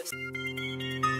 US.